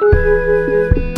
Música